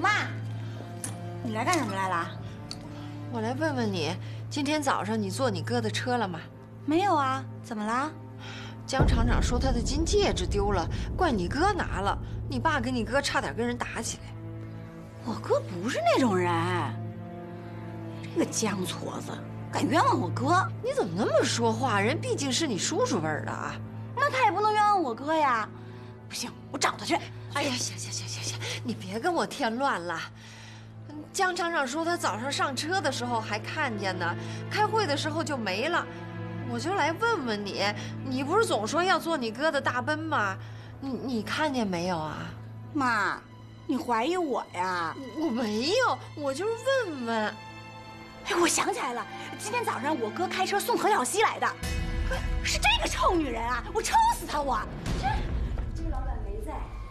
妈，你来干什么来了？我来问问你，今天早上你坐你哥的车了吗？没有啊，怎么了？江厂长说他的金戒指丢了，怪你哥拿了。你爸跟你哥差点跟人打起来。我哥不是那种人，这个江矬子敢冤枉我哥，你怎么那么说话？人毕竟是你叔叔辈的啊。那他也不能冤枉我哥呀。不行，我找他去。哎呀，行行行行行，你别跟我添乱了。江厂长说他早上上车的时候还看见呢，开会的时候就没了。我就来问问你，你不是总说要坐你哥的大奔吗？你你看见没有啊？妈，你怀疑我呀？我没有，我就是问问。哎，我想起来了，今天早上我哥开车送何小西来的，是这个臭女人啊！我抽死她！我。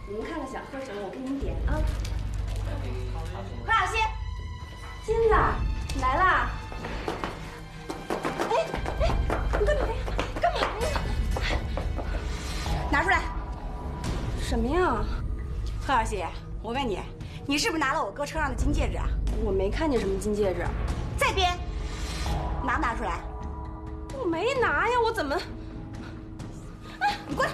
你们看看想喝什么，我给你们点啊。何小西，金子，你来啦！哎哎，你干嘛呀？干嘛呀？拿出来。什么呀？何小西，我问你，你是不是拿了我哥车上的金戒指啊？我没看见什么金戒指。再编，拿不拿出来？我没拿呀，我怎么？哎，你过来！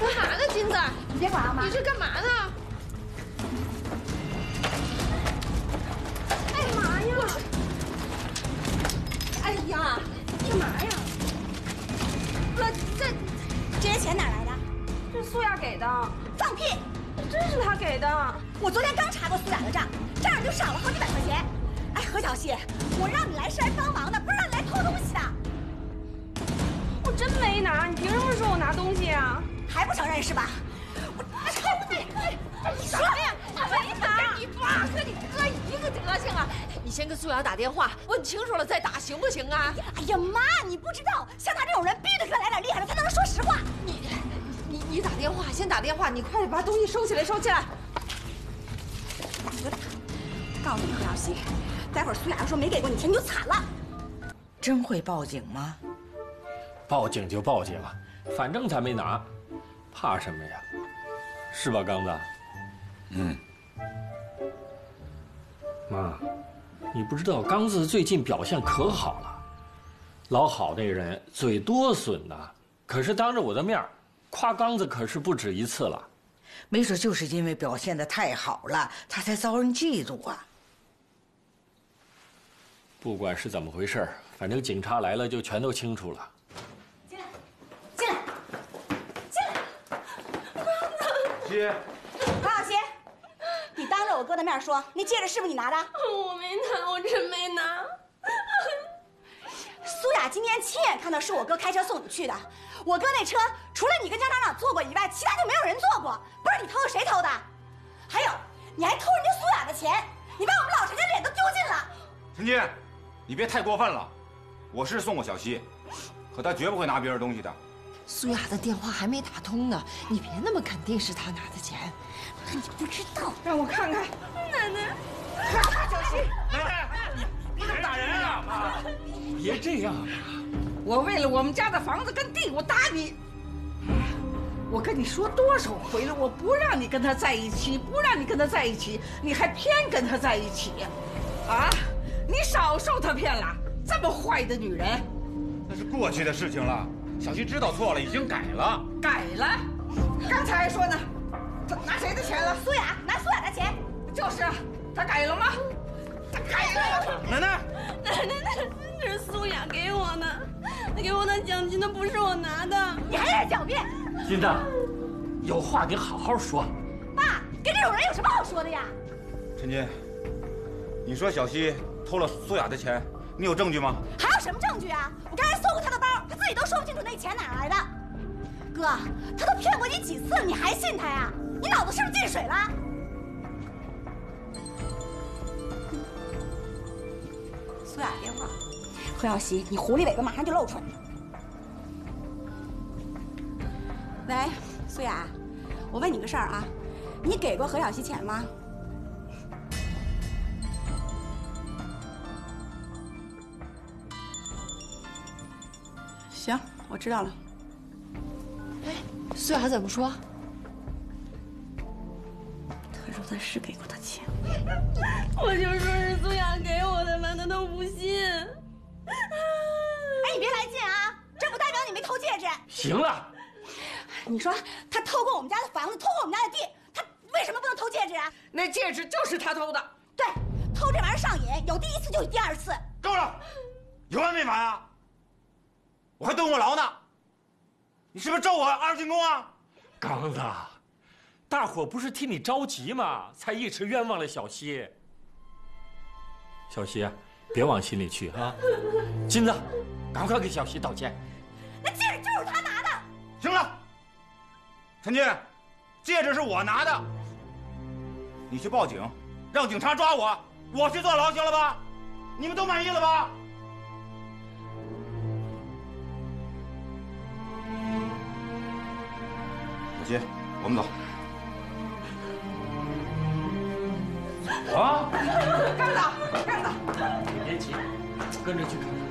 干嘛呢，金子？你别管了，妈。你这干嘛呢？哎妈呀！哎呀，干嘛呀？哥，这这些钱哪来的？这苏雅给的。放屁！真是他给的。我昨天刚查过苏雅的账，账上就少了好几百块钱。哎，何小西，我让你来是来帮忙的，不是让你来还不承认是吧？我抽你！你说呀？没拿。你爸和你哥一个德行啊！你先跟苏雅打电话，问清楚了再打，行不行啊？哎呀妈，你不知道，像他这种人，必须得给他来点厉害的，他才能说实话。你你你打电话，先打电话，你快点把东西收起来，收起来。我打告诉你何小西，待会儿苏雅要说没给过你钱，你就惨了。真会报警吗？报警就报警，反正咱没拿，怕什么呀？是吧，刚子？嗯。妈，你不知道刚子最近表现可好了，老郝那人嘴多损呐，可是当着我的面夸刚子可是不止一次了。没准就是因为表现的太好了，他才遭人嫉妒啊。不管是怎么回事，反正警察来了就全都清楚了。进来，进来，进来！西，何小西，你当着我哥的面说，那戒指是不是你拿的？我没拿，我真没拿。苏雅今天亲眼看到是我哥开车送你去的，我哥那车除了你跟江厂长坐过以外，其他就没有人坐过。不是你偷的，谁偷的？还有，你还偷人家苏雅的钱，你把我们老陈家脸都丢尽了。陈金，你别太过分了。我是送过小西，可他绝不会拿别人东西的。苏雅的电话还没打通呢，你别那么肯定是他拿的钱。你不知道，让我看看。奶奶，看小心，奶奶，你你怎么打人啊？妈，别这样啊！我为了我们家的房子跟地，我打你。我跟你说多少回了，我不让你跟他在一起，不让你跟他在一起，你还偏跟他在一起，啊！你少受他骗了，这么坏的女人。那是过去的事情了。小西知道错了，已经改了。改了？刚才还说呢，他拿谁的钱了？苏雅拿苏雅的钱。就是，他改了吗？他改了。奶奶，奶奶，那是苏雅给我的，他给我的奖金，那不是我拿的。你还在这狡辩？金子，有话你好好说。爸，跟这种人有什么好说的呀？陈金，你说小西偷了苏雅的钱，你有证据吗？还有什么证据啊？我刚才搜钱哪来的。哥，他都骗过你几次了，你还信他呀？你脑子是不是进水了？苏雅电话，何小西，你狐狸尾巴马上就露出来了。喂，苏雅，我问你个事儿啊，你给过何小西钱吗？行，我知道了。哎苏雅怎么说？他说他是给过他钱。我就说是苏雅给我的嘛，他都不信。哎，你别来劲啊！这不代表你没偷戒指。行了，你说他偷过我们家的房子，偷过我们家的地，他为什么不能偷戒指啊？那戒指就是他偷的。对，偷这玩意儿上瘾，有第一次就有第二次。够了，有完没完啊？我还蹲过牢呢。你是不是咒我二进宫啊？刚子，大伙不是替你着急吗？才一直冤枉了小西。小西啊，别往心里去啊。金子，赶快给小西道歉。那戒指就是他拿的。行了，陈军，戒指是我拿的。你去报警，让警察抓我，我去坐牢，行了吧？你们都满意了吧？小西，我们走。啊！干子，干子，你别急，我跟着去看看。